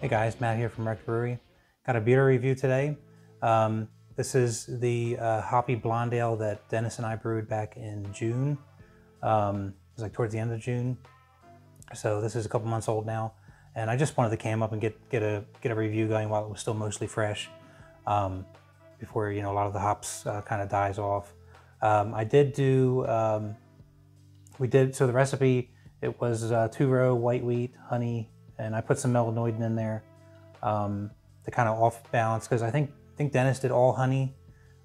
Hey guys, Matt here from Wrecked Brewery. Got a beer review today. Um, this is the uh, Hoppy Blonde Ale that Dennis and I brewed back in June. Um, it was like towards the end of June. So this is a couple months old now. And I just wanted to cam up and get, get, a, get a review going while it was still mostly fresh. Um, before, you know, a lot of the hops uh, kind of dies off. Um, I did do, um, we did, so the recipe, it was uh, two row white wheat, honey, and I put some melanoidin in there um, to kind of off balance because I think I think Dennis did all honey,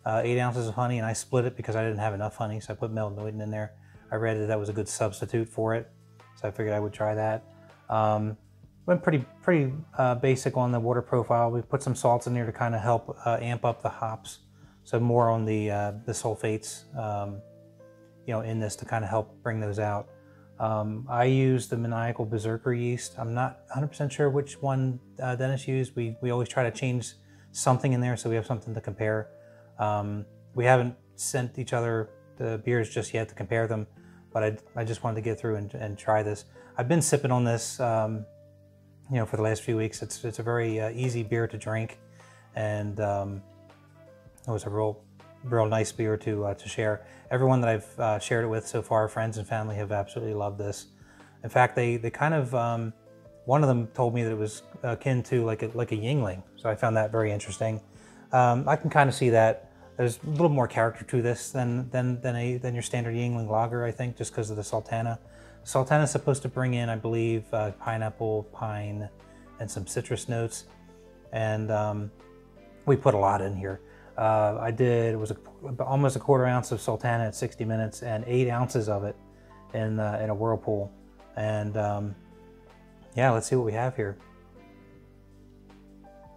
uh, eight ounces of honey, and I split it because I didn't have enough honey, so I put melanoidin in there. I read that that was a good substitute for it, so I figured I would try that. Um, went pretty pretty uh, basic on the water profile. We put some salts in there to kind of help uh, amp up the hops, so more on the uh, the sulfates, um, you know, in this to kind of help bring those out. Um, I use the Maniacal Berserker yeast. I'm not 100% sure which one uh, Dennis used. We, we always try to change something in there so we have something to compare. Um, we haven't sent each other the beers just yet to compare them, but I, I just wanted to get through and, and try this. I've been sipping on this, um, you know, for the last few weeks. It's, it's a very uh, easy beer to drink, and um, it was a real real nice beer to uh, to share. Everyone that I've uh, shared it with so far, friends and family, have absolutely loved this. In fact, they they kind of um, one of them told me that it was akin to like a, like a Yuengling, so I found that very interesting. Um, I can kind of see that. There's a little more character to this than than than a than your standard Yuengling lager, I think, just because of the Sultana. Sultana is supposed to bring in, I believe, uh, pineapple, pine, and some citrus notes, and um, we put a lot in here. Uh, I did, it was a, almost a quarter ounce of Sultana at 60 minutes and eight ounces of it in, uh, in a Whirlpool. And um, yeah, let's see what we have here.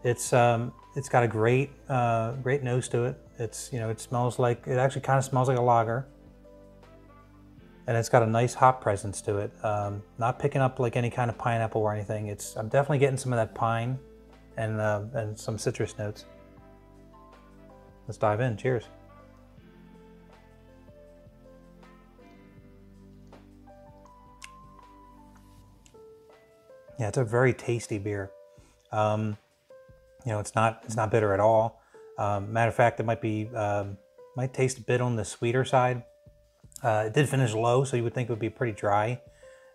It's, um, it's got a great, uh, great nose to it. It's, you know, it smells like, it actually kind of smells like a lager. And it's got a nice hop presence to it. Um, not picking up like any kind of pineapple or anything. It's, I'm definitely getting some of that pine and, uh, and some citrus notes. Let's dive in. Cheers. Yeah, it's a very tasty beer. Um, you know, it's not it's not bitter at all. Um, matter of fact, it might be um, might taste a bit on the sweeter side. Uh, it did finish low, so you would think it would be pretty dry,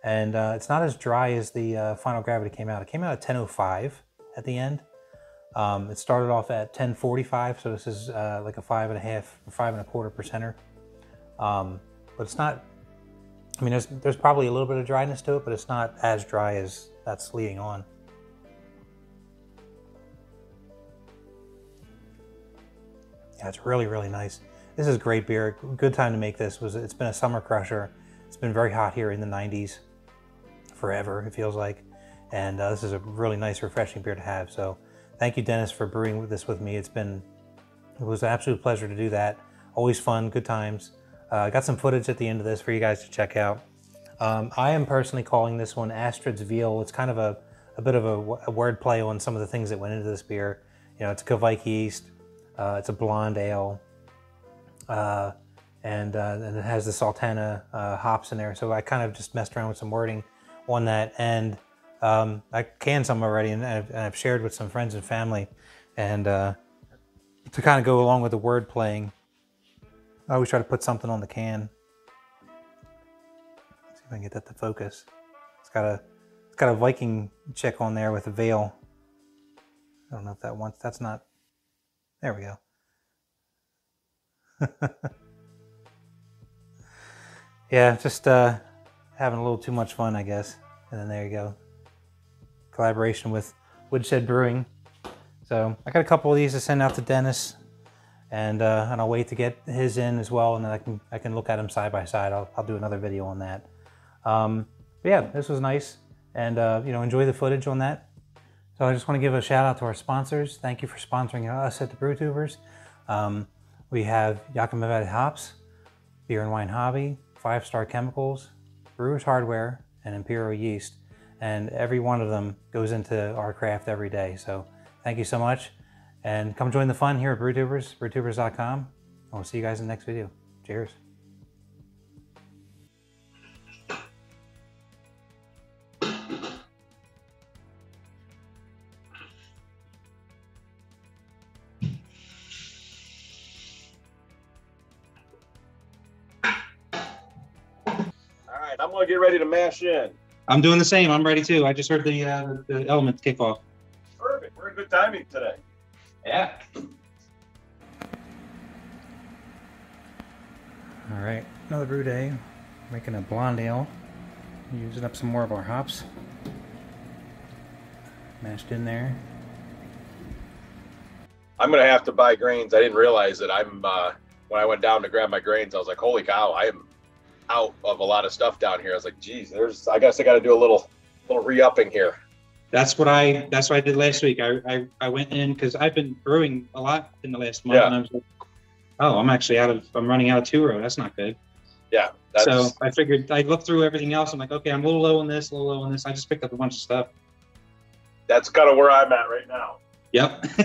and uh, it's not as dry as the uh, Final Gravity came out. It came out at 10:05 at the end, um, it started off at 1045, so this is uh, like a five and a half, five and a quarter percenter. Um, but it's not, I mean, there's, there's probably a little bit of dryness to it, but it's not as dry as that's leading on. Yeah, it's really, really nice. This is great beer. Good time to make this. Was It's been a summer crusher. It's been very hot here in the 90s forever, it feels like. And uh, this is a really nice, refreshing beer to have. So Thank you, Dennis, for brewing this with me. It's been, it was an absolute pleasure to do that. Always fun, good times. Uh, I uh, got some footage at the end of this for you guys to check out. Um, I am personally calling this one Astrid's Veal. It's kind of a, a bit of a, a word play on some of the things that went into this beer. You know, it's a Kveik yeast, uh, it's a blonde ale, uh, and, uh, and, it has the Sultana uh, hops in there. So I kind of just messed around with some wording on that. And um, I canned some already and I've, and I've, shared with some friends and family. And uh, to kind of go along with the word playing, I always try to put something on the can. Let's see if I can get that to focus. It's got a it's got a Viking chick on there with a veil. I don't know if that wants that's not there we go. yeah, just uh, having a little too much fun, I guess. And then there you go collaboration with Woodshed Brewing. So I got a couple of these to send out to Dennis, and uh, and I'll wait to get his in as well, and then I can I can look at them side by side. I'll, I'll do another video on that. Um, but yeah, this was nice, and uh, you know enjoy the footage on that. So I just want to give a shout out to our sponsors. Thank you for sponsoring us at the BrewTubers. Um, we have Yakima Valley Hops, Beer and Wine Hobby, Five Star Chemicals, Brewers Hardware, and Imperial Yeast and every one of them goes into our craft every day. So thank you so much and come join the fun here at BrewTubers, brewtubers.com. And we'll see you guys in the next video. Cheers. All right, I'm gonna get ready to mash in. I'm doing the same. I'm ready too. I just heard the uh, the elements kick off. Perfect. We're in good timing today. Yeah. All right, another brew day. Making a blonde ale. Using up some more of our hops. Mashed in there. I'm gonna have to buy grains. I didn't realize that I'm uh, when I went down to grab my grains, I was like, holy cow, I am out of a lot of stuff down here. I was like, geez, there's I guess I gotta do a little little re-upping here. That's what I that's what I did last week. I I, I went in because I've been brewing a lot in the last month, Yeah. and I was like, oh, I'm actually out of I'm running out of two row. That's not good. Yeah. That's so I figured I looked through everything else. I'm like, okay, I'm a little low on this, a little low on this. I just picked up a bunch of stuff. that's kind of where I'm at right now. Yep.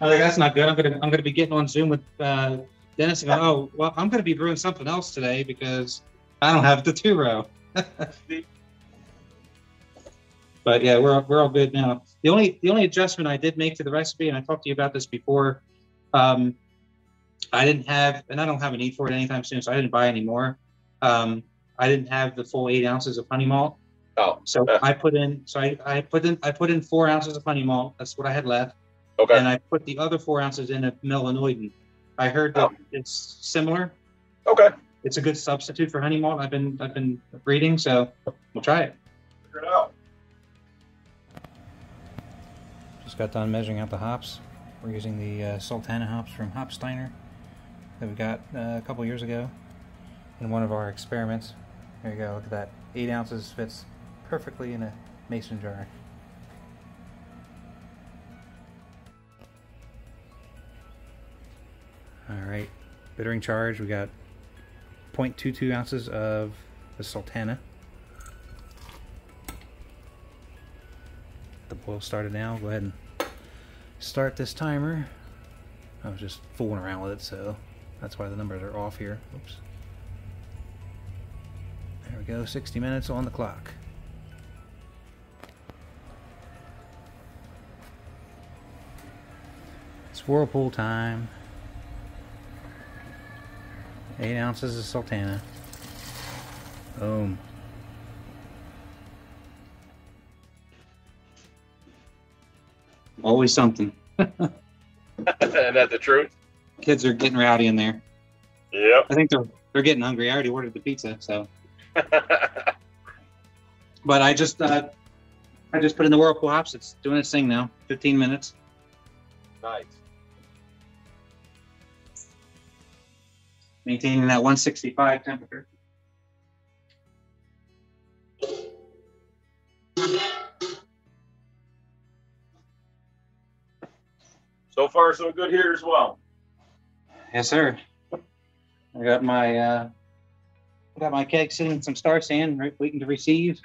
I was like, that's not good. I'm gonna I'm gonna be getting on Zoom with uh, Dennis go, oh well, I'm gonna be brewing something else today because I don't have the two row. but yeah, we're we're all good now. The only the only adjustment I did make to the recipe, and I talked to you about this before, um, I didn't have, and I don't have a need for it anytime soon, so I didn't buy any more. Um, I didn't have the full eight ounces of honey malt. Oh, So Yeah. I put in, so I, I put in, I put in four ounces of honey malt. That's what I had left, okay. and I put the other four ounces in of melanoidin. I heard that Oh. it's similar. Okay. It's a good substitute for honey malt. I've been, I've been reading, so we'll try it. Figure it out. Just got done measuring out the hops. We're using the uh, Sultana hops from Hopsteiner that we got uh, a couple years ago in one of our experiments. There you go. Look at that. Eight ounces fits perfectly in a mason jar. All right, bittering charge. We got 0.22 ounces of the Sultana. The boil started now. Go ahead and start this timer. I was just fooling around with it, so that's why the numbers are off here. Oops. There we go, 60 minutes on the clock. It's whirlpool time. Eight ounces of sultana. Boom. Always something. and that's the truth. Kids are getting rowdy in there. Yep. I think they're they're getting hungry. I already ordered the pizza, so. But I just uh, I just put in the whirlpool hops. It's doing its thing now. 15 minutes. nice. Maintaining that 165 temperature. So far, so good here as well. Yes, sir. I got my uh, I got my keg sitting in some Star San, right, waiting to receive.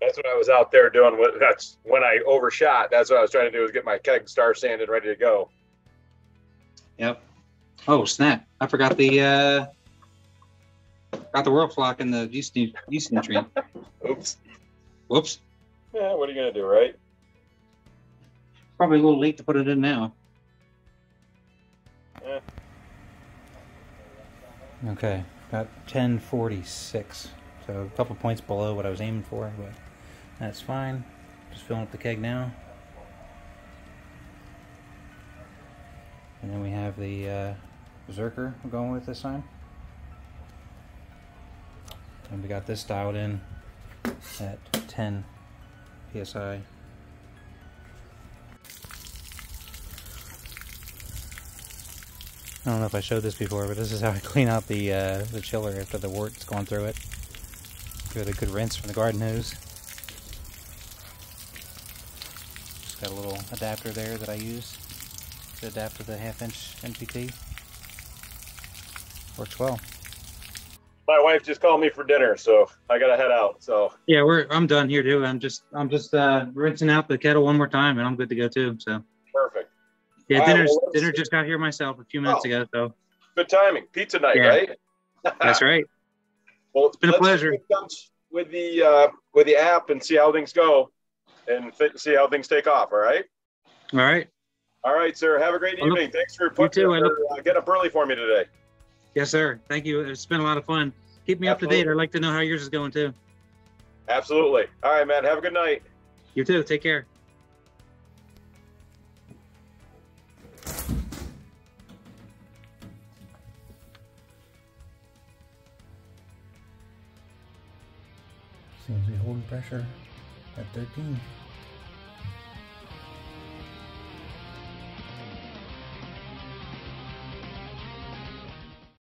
That's what I was out there doing. With, that's when I overshot. That's what I was trying to do was get my keg star sanded, ready to go. Yep. Oh snap! I forgot the uh, got the Whirlfloc and the yeast nu- yeast nutrient. Oops. Whoops. Yeah. What are you gonna do, right? Probably a little late to put it in now. Okay, got 1046. So a couple points below what I was aiming for, but that's fine. Just filling up the keg now. And then we have the uh, Berserker we're going with this time. And we got this dialed in at 10 psi. I don't know if I showed this before, but this is how I clean out the uh, the chiller after the wort's gone through it. Give it a good rinse from the garden hose. Just got a little adapter there that I use to adapt to the half inch NPT. Works well. My wife just called me for dinner, so I gotta head out. So Yeah, we're I'm done here too. I'm just I'm just uh, rinsing out the kettle one more time, and I'm good to go too. So perfect. yeah, All right, dinner's well, let's- dinner just got here myself a few minutes Oh. ago. So Good timing. Pizza night, Yeah. right? that's right. Well, it's been a pleasure. with the uh, with the app and see how things go, and th- see how things take off. All right. All right. All right, sir. Have a great I look- evening. Thanks for putting too. For, uh, get up early for me today. Yes, sir. Thank you. It's been a lot of fun. Keep me up to date. I'd like to know how yours is going too. Absolutely. All right, man. Have a good night. You too. Take care. Seems to be holding pressure at 13.